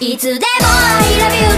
いつでも I love you